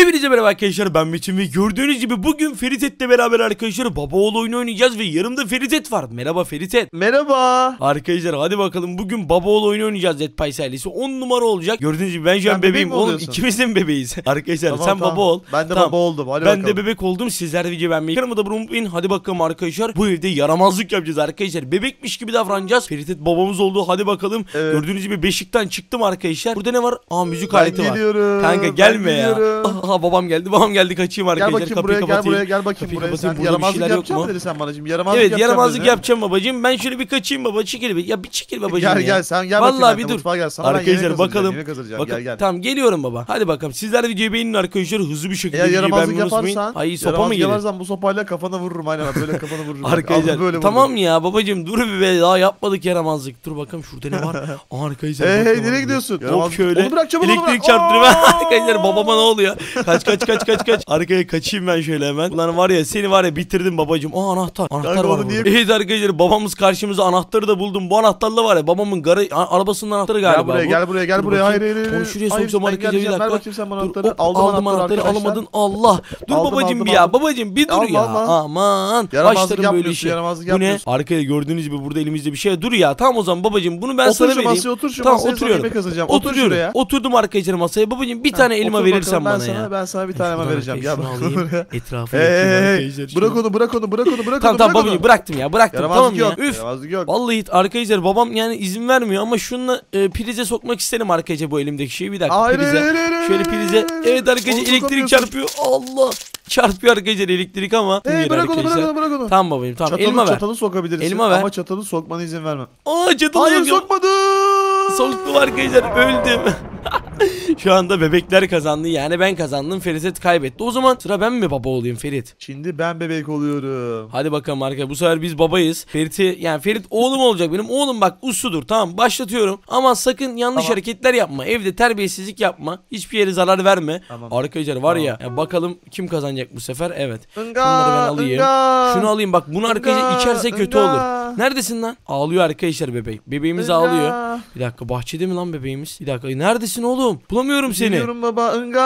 Hepinize merhaba arkadaşlar ben Metin ve gördüğünüz gibi bugün Feritet'le beraber arkadaşlar baba oğlu oyunu oynayacağız ve yanımda Feritet var. Merhaba Feritet. Merhaba. Arkadaşlar hadi bakalım bugün baba oğlu oyunu oynayacağız Dead Pies ailesi 10 numara olacak. Gördüğünüz gibi ben şu an Sen bebeğim bebeğim mi oğlum oluyorsun? ikimiz de mi bebeğiz? arkadaşlar Tamam, sen tamam. baba ol. Ben de Tamam. baba oldum. Hadi ben de bakalım. bebek oldum. Sizler de video beğenmeyi. Yanıma da bunu unutmayın. Hadi bakalım arkadaşlar. Bu evde yaramazlık yapacağız arkadaşlar. Bebekmiş gibi davranacağız. Feritet babamız oldu. Hadi bakalım. Evet. Gördüğünüz gibi beşikten çıktım arkadaşlar. Burada ne var? Aa müzik Ben aleti var. geliyorum. Kanka ben gelme ya. geliyorum. Aha babam geldi. Babam geldi. Kaçayım Gel arkadaşlar. bakayım Kapıyı buraya, gel kapatayım. buraya, gel bakayım Kapıyı buraya. kapatayım. Sen Burada yaramazlık yapacağım mu? dedi sen bana şimdi. Yaramazlık Evet yapacağım yaramazlık yapacağım babacığım. Ben şöyle bir kaçayım baba. Çekil bir. Ya bir çekil babacığım Gel ya. gel sen gel Vallahi bakayım. bir dur. gel. Sana Arkadaşlar bakalım. Bakın, Gel gel. Tamam geliyorum baba. Hadi bakalım. Sizler de videoyu beğenin arkadaşlar. Hızlı bir şekilde Eğer yaramazlık yaparsan, Ay sopa mı gelir? yaparsan bu sopayla kafana vururum aynen böyle kafana vururum. Arkadaşlar tamam ya babacığım dur bir be daha yapmadık yaramazlık. Dur bakalım şurada ne var? Arkadaşlar. Hey hey nereye gidiyorsun? Hop şöyle. Onu bırak çabuk onu Elektrik bırak. çarptırma. Aa! Arkadaşlar babama ne oluyor? Kaç kaç kaç kaç kaç. Arkaya kaçayım ben şöyle hemen. Ulan var ya seni var ya bitirdim babacığım. Aa anahtar. Anahtar Kanka, var burada. niye- Evet arkadaşlar babamız karşımıza anahtarı da buldum. Bu anahtarla var ya babamın garı, arabasının anahtarı galiba Gel buraya bu. gel buraya gel Dur buraya. Hayır hayır hayır. Onu şuraya soksam bir dakika. Ver bakayım sen bana Dur, anahtarı. hop, Aldım aldım anahtarı anahtarı alamadın. Allah. Dur Aldım, babacığım aldım, ya. aldım. Babacığım bir dur ya. Aman. Başlarım böyle işe. Bu ne? Arkaya gördüğünüz gibi burada elimizde bir şey. Dur ya. Tamam o zaman babacığım bunu ben Otur sana şu vereyim. masaya otur şu Tamam, masaya oturuyorum. yemek. Otur şuraya. Oturdum arkadaşlar masaya. Babacığım bir tane elma Otur verirsen bana sana, ya. Ben sana bir tane Şuradan vereceğim. Gel bak buraya. Etrafı Hey hey hey. Bırak onu bırak onu bırak onu bırak Tamam onu. tamam bırak babacığım bıraktım ya bıraktım tamam Yaramazlık ya. yok. Üf. Yaramazlık yok. Vallahi arkadaşlar babam yani izin vermiyor ama şununla e, prize sokmak isterim arkadaşlar bu elimdeki şeyi. Bir dakika Hayır, prize. hayır, hayır, Şöyle prize. Evet arkadaşlar elektrik çarpıyor. Allah. Çarpıyor arkadaşlar elektrik ama. Hey bırak onu bırak onu bırak onu. Tamam babacığım tamam Çatalı, elma ver. çatalı sokabilirsin. Elma ver. Ama çatalı sokmana izin vermem. Aa çatalı Hayır sokuyor. sokmadı. Soktum arkadaşlar öldüm. Şu anda bebekler kazandı yani ben kazandım Ferit kaybetti. O zaman sıra ben mi baba olayım Ferit? Şimdi ben bebek oluyorum. Hadi bakalım arkadaşlar bu sefer biz babayız. Ferit'i yani Ferit oğlum olacak benim. Oğlum bak usludur tamam başlatıyorum. Ama sakın yanlış Tamam. hareketler yapma. Evde terbiyesizlik yapma. Hiçbir yere zarar verme. Tamam. Arkadaşlar var Tamam. ya, ya bakalım kim kazanacak bu sefer evet. Inga, Şunları ben alayım. Inga. Şunu alayım bak bunu arkadaşlar içerse kötü Inga. olur. Neredesin lan? Ağlıyor arkadaşlar bebek. Bebeğimiz Inga. ağlıyor. Bir dakika bahçede mi lan bebeğimiz? Bir dakika neredesin oğlum? Bulamıyorum seni. Geliyorum baba. Inga.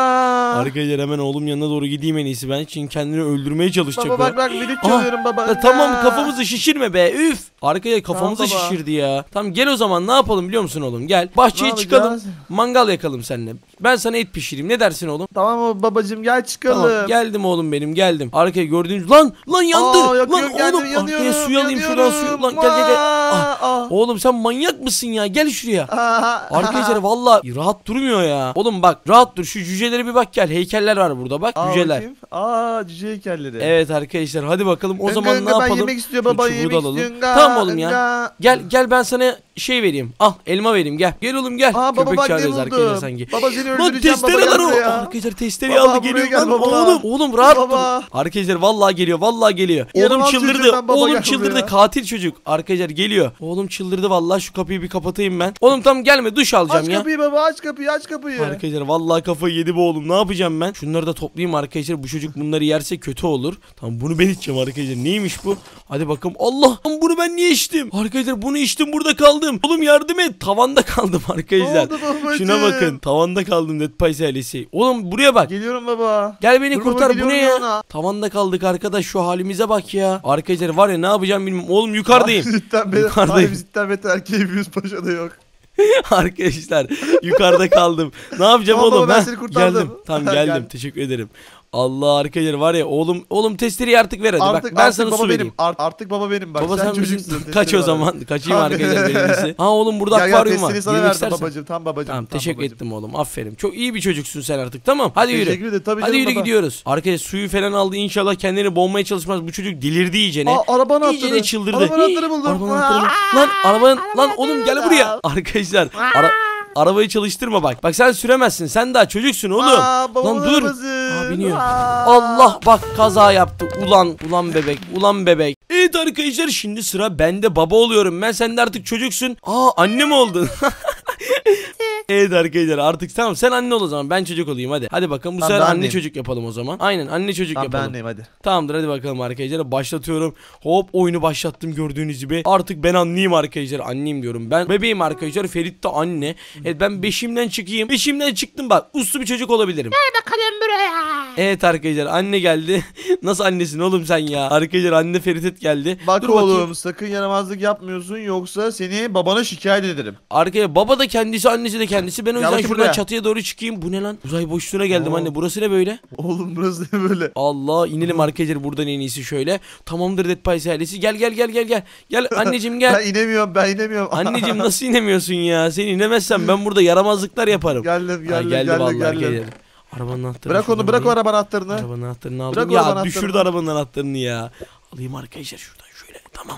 Arkadaşlar hemen oğlum yanına doğru gideyim en iyisi ben. Çünkü kendini öldürmeye çalışacak Baba o. bak bak video çalıyorum baba. Ya Inga. tamam kafamızı şişirme be üf. Arkaya kafamızı Tamam şişirdi ya. Tamam gel o zaman ne yapalım biliyor musun oğlum? Gel bahçeye çıkalım. Mangal yakalım seninle. Ben sana et pişireyim. Ne dersin oğlum? Tamam babacım gel çıkalım. Tamam geldim oğlum benim geldim. Arkaya gördüğünüz lan lan yandı. Aa, yakıyor, lan geldim, oğlum yanıyorum, arkaya suyu alayım şuradan suyu. Lan gel gel gel. Aa, aa. Oğlum sen manyak mısın ya? Gel şuraya. Aa, Arkadaşlar valla rahat durmuyor ya. Oğlum bak rahat dur. Şu cücelere bir bak gel. Heykeller var burada bak Aa, cüceler. bakayım. Aa cüce heykelleri. Evet arkadaşlar hadi bakalım o zaman ne Ben yapalım? yemek istiyor baba yemek alalım. istiyor. Inga, Tamam oğlum ya. Gel gel ben sana şey vereyim. Al elma vereyim gel. Gel oğlum gel. Aa baba Köpek bak çağırıyoruz arkadaşlar sanki. Baba seni öldüreceğim baba testereler gel o. buraya. Arkadaşlar testereyi aldı geliyor gel. Oğlum oğlum rahat dur. Arkadaşlar vallahi geliyor vallahi geliyor. Oğlum çıldırdı. ben, Oğlum çıldırdı katil çocuk. Arkadaşlar geliyor. Oğlum çıldırdı vallahi şu kapıyı bir kapatayım ben. Oğlum tam gelme duş alacağım Aç ya. kapıyı baba aç kapıyı aç kapıyı. Arkadaşlar vallahi kafayı yedi bu oğlum. Ne yapacağım ben? Şunları da toplayayım arkadaşlar. Bu çocuk bunları yerse kötü olur. Tamam bunu ben içeceğim arkadaşlar. Neymiş bu? Hadi bakalım. Allah! Bunu ben niye içtim? Arkadaşlar bunu içtim burada kaldım. Oğlum yardım et. Tavanda kaldım Ne arkadaşlar. oldu babacığım? Şuna bakın. Tavanda kaldım Dead Pies ailesi. Oğlum buraya bak. Geliyorum baba. Gel beni Dur baba, kurtar bu geliyorum ne ya? yanına. Tavanda kaldık arkadaş şu halimize bak ya. Arkadaşlar var ya ne yapacağım bilmiyorum. Oğlum yukarıdayım. Beter. Yukarıdayım. Hayır cidden beter. Keyfimiz paşada yok. Arkadaşlar yukarıda kaldım. Ne yapacağım Tamam oğlum? baba, ben seni kurtardım. Geldim. Tamam geldim. Gel. Teşekkür ederim. Allah arkadaşlar var ya oğlum oğlum testereyi artık ver hadi. Artık, Bak ben artık sana baba su benim. vereyim. Art- artık baba benim bak. Baba sen, çocuksun. misin? Testere Kaç o zaman. Kaçayım arkadaşlar birincisi. Ha oğlum burada akvaryum var. testini sana verdim istersen. babacığım. Tam babacığım. Tamam tam teşekkür babacığım. ettim oğlum. Aferin. Çok iyi bir çocuksun sen artık. Tamam. Hadi yürü. Teşekkür ederim. Tabii Hadi yürü baba. gidiyoruz. Arkadaş suyu falan aldı inşallah kendini boğmaya çalışmaz. Bu çocuk delirdi iyicene. Aa arabanı İyicene atladı. çıldırdı. Arabanın atları buldum. Arabanın? Lan arabanın lan oğlum gel buraya. Arkadaşlar ara, arabayı çalıştırma bak. Bak sen süremezsin. Sen daha çocuksun oğlum. Aa, lan dur. arabası. Aa, biniyor. Allah bak kaza yaptı. Ulan ulan bebek. Ulan bebek. Evet arkadaşlar şimdi sıra bende baba oluyorum. Ben sen de artık çocuksun. Aa anne mi oldun? evet arkadaşlar artık tamam sen anne ol o zaman ben çocuk olayım hadi. Hadi bakalım bu Tamam, sefer ben anne anneyim. çocuk yapalım o zaman. Aynen anne çocuk Tamam ben yapalım. anneyim hadi. Tamamdır hadi bakalım arkadaşlar başlatıyorum. Hop oyunu başlattım gördüğünüz gibi. Artık ben anneyim arkadaşlar. Anneyim diyorum. Ben bebeğim arkadaşlar. Ferit de anne. Evet ben beşimden çıkayım. Beşimden çıktım bak. Uslu bir çocuk olabilirim. Gel bakalım buraya. Evet arkadaşlar anne geldi. Nasıl annesin oğlum sen ya? Arkadaşlar anne Feritet geldi. Bak Dur oğlum bakayım. sakın yaramazlık yapmıyorsun yoksa seni babana şikayet ederim. Arkaya baba da kendisi annesi de kendisi. Ben o yüzden bakayım şuradan buraya. çatıya doğru çıkayım. Bu ne lan? Uzay boşluğuna geldim Oo. anne. Burası ne böyle? Oğlum burası ne böyle? Allah inelim arkadaşlar buradan en iyisi şöyle. Tamamdır Dead Pies ailesi. Gel gel gel gel gel. Gel anneciğim gel. Ben inemiyorum ben inemiyorum. Anneciğim nasıl inemiyorsun ya? Sen inemezsen ben burada yaramazlıklar yaparım. geldim Ha, geldim geldi geldim vallahi geldim. geldi. Arabanın anahtarını Bırak onu bırak o alayım. araba anahtarını. Arabanın anahtarını aldım. Bırak ya oradan düşürdü anahtarını. arabanın anahtarını ya. Alayım arkadaşlar şuradan şöyle. Tamam.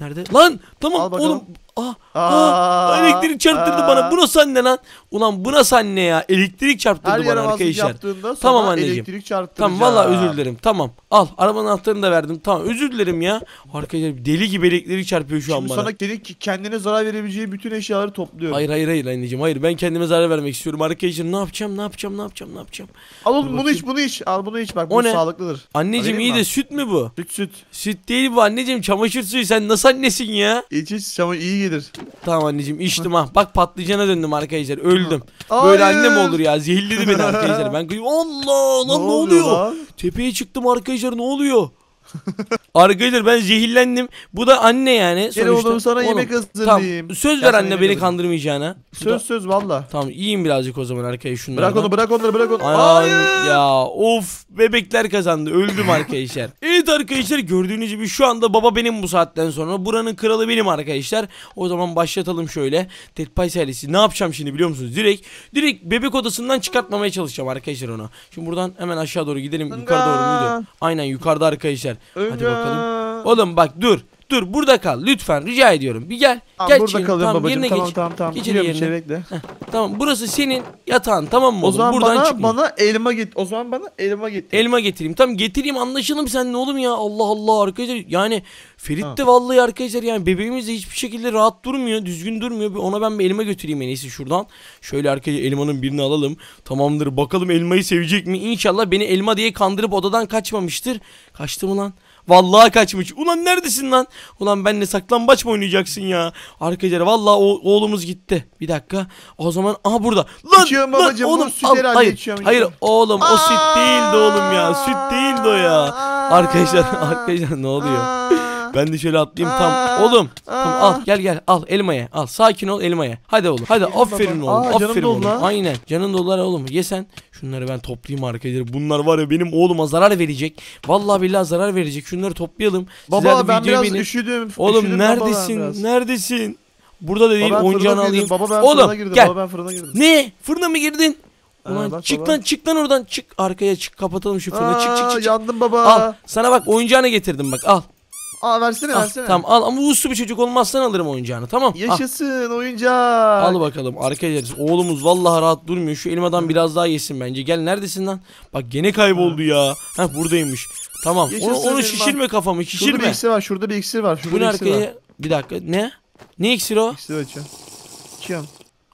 Nerede? Lan tamam Al bakalım. oğlum. Ah, ah, elektrik çarptırdı aa. bana. Bu nasıl anne lan? Ulan bu nasıl anne ya? Elektrik çarptırdı Her bana arkadaşlar. yaptığında Tamam anneciğim. elektrik çarptıracağım. Tamam vallahi özür dilerim. Tamam. Al arabanın anahtarını da verdim. Tamam özür dilerim ya. Arkadaşlar deli gibi elektrik çarpıyor şu an Şimdi bana. sana kendi, kendine zarar verebileceği bütün eşyaları topluyorum. Hayır hayır hayır anneciğim hayır ben kendime zarar vermek istiyorum arkadaşlar ne yapacağım ne yapacağım ne yapacağım ne yapacağım Al oğlum bunu bakayım. iç bunu iç. Al bunu iç bak bu sağlıklıdır. Anneciğim Alayım iyi de süt mü bu? Süt süt. Süt değil bu anneciğim çamaşır suyu sen nasıl annesin ya? İç iç ama iyi gelir. Tamam anneciğim içtim ha bak patlıcana döndüm arkadaşlar öldüm. Böyle Hayır. anne mi olur ya zehirledi beni arkadaşlar ben Allah lan ne, oluyor? lan? Tepeye çıktım arkadaşlar ne oluyor? arkadaşlar ben zehirlendim bu da anne yani Gel sonuçta. oğlum sana yemek Tamam hazırlayayım. söz Gel ver sana anne yemek beni hazırlayayım. kandırmayacağına. Bu da- Söz söz valla. Tamam yiyeyim birazcık o zaman arkadaşlar şunları. Bırak onu bırak onları bırak onu. Aman Hayır. ya of bebekler kazandı öldüm arkadaşlar. evet arkadaşlar gördüğünüz gibi şu anda baba benim bu saatten sonra buranın kralı benim arkadaşlar. O zaman başlatalım şöyle. Pie serisi ne yapacağım şimdi biliyor musunuz? Direkt direkt bebek odasından çıkartmamaya çalışacağım arkadaşlar onu. Şimdi buradan hemen aşağı doğru gidelim yukarı doğru mu gidiyor? Aynen yukarıda arkadaşlar. Hadi bakalım. Oğlum bak dur. Dur burada kal lütfen rica ediyorum. Bir gel. Tamam, gel burada Çiğim. kalıyorum tamam, babacığım. Tamam geç. tamam tamam. Geç Geliyorum yerine. içeri bekle. Tamam burası senin yatağın tamam mı O oğlum? zaman Buradan bana çıkma. bana elma git. O zaman bana elma git. Elma getireyim. Tamam getireyim anlaşalım sen ne oğlum ya. Allah Allah arkadaşlar. Yani Ferit Ha. de vallahi arkadaşlar yani bebeğimiz de hiçbir şekilde rahat durmuyor. Düzgün durmuyor. Bir ona ben bir elma götüreyim en iyisi şuradan. Şöyle arkadaşlar elmanın birini alalım. Tamamdır bakalım elmayı sevecek mi? İnşallah beni elma diye kandırıp odadan kaçmamıştır. Kaçtı mı lan? Vallahi kaçmış. Ulan neredesin lan? Ulan benle saklambaç mı oynayacaksın ya? Arkadaşlar vallahi o, oğlumuz gitti. Bir dakika. O zaman aha burada. Lan, İçiyorum lan babacığım, bu oğlum süt al. herhalde Hayır, içiyorum, hayır oğlum o süt değildi oğlum ya. Süt değildi o ya. Arkadaşlar arkadaşlar ne oluyor? Ben de şöyle atlayayım tam. Oğlum aa. al gel gel al elmaya al sakin ol elmaya. Hadi oğlum hadi aferin oğlum Aa, aferin oğlum. lan. Aynen canın dolar oğlum ye sen. Şunları ben toplayayım arkadaşlar. Bunlar var ya benim oğluma zarar verecek. Vallahi billahi zarar verecek. Şunları toplayalım. Sizler Baba de ben biraz beğenin. üşüdüm. Oğlum üşüdüm neredesin? Neredesin? Burada da değil Baba oyuncağını alayım. Baba ben Oğlum fırına girdim. gel. Baba ben fırına girdim. Ne? Fırına mı girdin? Ulan bak çık baba. lan çık lan oradan çık arkaya çık kapatalım şu fırını çık çık Aa, çık. çık. Yandım baba. Al sana bak oyuncağını getirdim bak al. Aa versene al versene. tamam al ama uslu bir çocuk olmazsan alırım oyuncağını tamam. Al. Yaşasın oyuncak. Al bakalım arkadaşlar oğlumuz vallahi rahat durmuyor. Şu elmadan biraz daha yesin bence. Gel neredesin lan? Bak gene kayboldu ya. Heh buradaymış. Tamam. Onu, Yaşasın onu elma. şişirme kafamı Şurada bir şişirme. iksir var. Şurada bir iksir var. Şurada Bu ne bir iksir var. arkaya? Bir dakika ne? Ne iksir o? İksir açıyorum. Uçuyorum.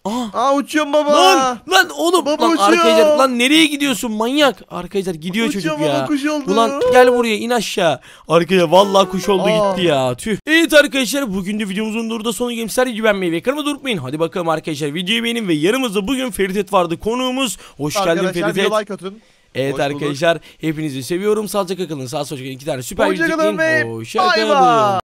Aa. Aa uçuyorum baba. Lan lan oğlum Baba lan uçuyor. arkadaşlar lan nereye gidiyorsun manyak? Arkadaşlar gidiyor Uçuyorum çocuk baba, ya. kuş oldu. Ulan gel buraya in aşağı. Arkaya vallahi kuş oldu Aa. gitti ya. Tüh. Evet arkadaşlar bugün de videomuzun burada sonu gelmişler gibi beğenmeyi ve kanalıma unutmayın. Hadi bakalım arkadaşlar videoyu beğenin ve yanımızda bugün Feritet vardı konuğumuz. Hoş geldin Arkadaşlar Feritet. bir like atın. Evet Hoş bulduk. arkadaşlar hepinizi seviyorum. Sağlıcakla kalın. Sağ sol iki tane süper Hoşça video kalın ekleyin. ve Hoşça bay kalın. bay.